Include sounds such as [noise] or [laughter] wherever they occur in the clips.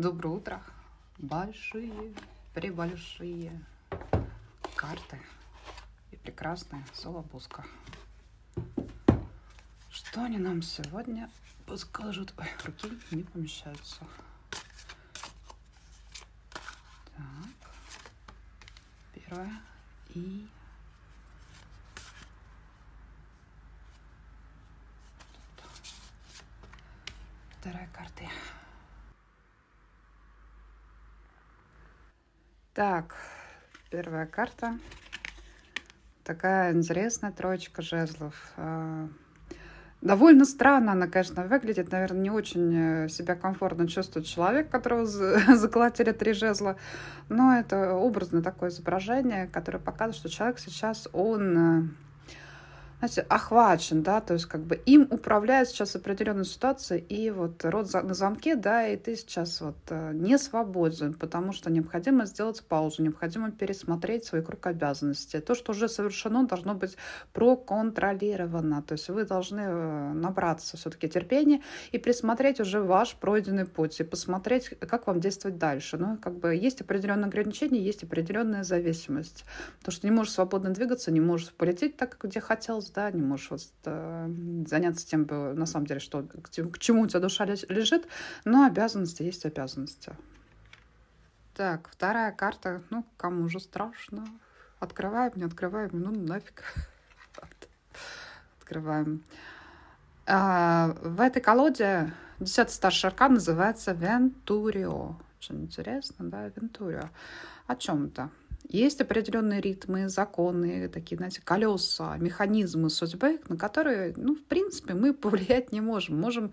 Доброе утро. Большие, пребольшие карты и прекрасная солобузка. Что они нам сегодня подскажут? Ой, руки не помещаются. Так. Первое. И вторая карта. Так, первая карта. Такая интересная троечка жезлов. А, довольно странно она, конечно, выглядит. Наверное, не очень э, себя комфортно чувствует человек, которого [laughs] заколотили три жезла. Но это образное такое изображение, которое показывает, что человек сейчас, он э, знаете, охвачен, да, то есть как бы им управляет сейчас определенная ситуация, и вот рот на замке, да, и ты сейчас вот э, не свободен, потому что необходимо сделать паузу, необходимо пересмотреть свой круг обязанностей. То, что уже совершено, должно быть проконтролировано, то есть вы должны э, набраться все-таки терпения и присмотреть уже ваш пройденный путь, и посмотреть, как вам действовать дальше. Ну, как бы есть определенные ограничения, есть определенная зависимость. То, что не можешь свободно двигаться, не можешь полететь так, где хотелось, да, не можешь вот, э, заняться тем, на самом деле, что, к чему у тебя душа лежит, но обязанности есть обязанности. Так, вторая карта, ну, кому же страшно. Открываем, не открываем, ну нафиг. Открываем. А, в этой колоде десятый старший аркан называется Вентурио. Очень интересно, да, Вентурио. О чем это? Есть определенные ритмы, законы, такие, знаете, колеса, механизмы судьбы, на которые, ну, в принципе, мы [laughs] повлиять не можем. Можем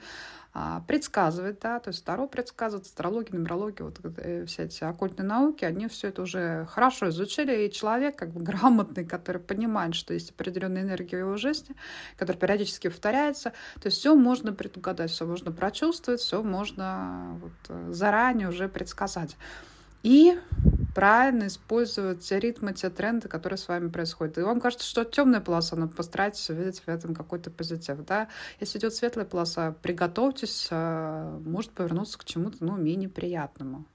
а, предсказывать, да, то есть Таро предсказывает, астрология, нумерология, вот э, все эти оккультные науки, они все это уже хорошо изучили, и человек как бы [laughs] грамотный, который понимает, что есть определенная энергия в его жизни, которая периодически повторяется, то есть все можно предугадать, все можно прочувствовать, все можно вот, заранее уже предсказать. И правильно использовать ритмы, те тренды, которые с вами происходят. И вам кажется, что темная полоса, но постарайтесь увидеть в этом какой-то позитив. Да? Если идет светлая полоса, приготовьтесь, а, может повернуться к чему-то ну, менее приятному.